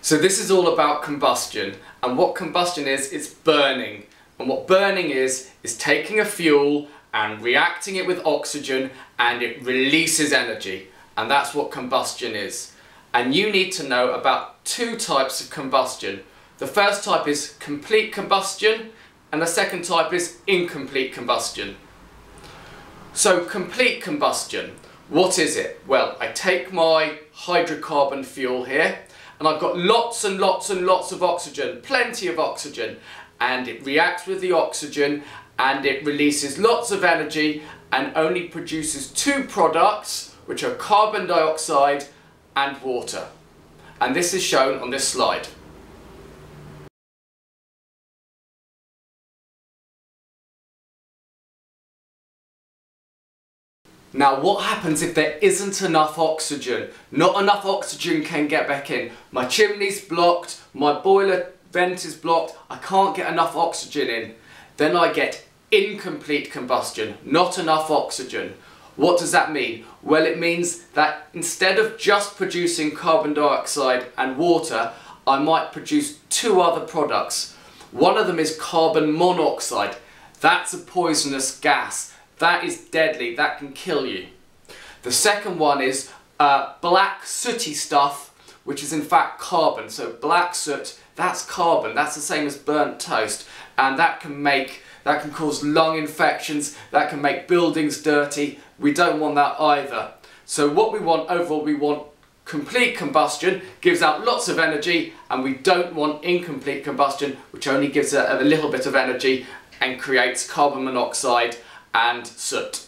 So this is all about combustion and what combustion is, it's burning. And what burning is, is taking a fuel and reacting it with oxygen and it releases energy. And that's what combustion is. And you need to know about two types of combustion. The first type is complete combustion and the second type is incomplete combustion. So complete combustion, what is it? Well, I take my hydrocarbon fuel here and I've got lots and lots and lots of oxygen, plenty of oxygen, and it reacts with the oxygen and it releases lots of energy and only produces two products, which are carbon dioxide and water. And this is shown on this slide. Now what happens if there isn't enough oxygen? Not enough oxygen can get back in. My chimney's blocked, my boiler vent is blocked, I can't get enough oxygen in. Then I get incomplete combustion, not enough oxygen. What does that mean? Well it means that instead of just producing carbon dioxide and water, I might produce two other products. One of them is carbon monoxide. That's a poisonous gas that is deadly, that can kill you. The second one is uh, black sooty stuff, which is in fact carbon. So black soot, that's carbon, that's the same as burnt toast. And that can make, that can cause lung infections, that can make buildings dirty. We don't want that either. So what we want overall, we want complete combustion, gives out lots of energy, and we don't want incomplete combustion, which only gives a, a little bit of energy and creates carbon monoxide and soot.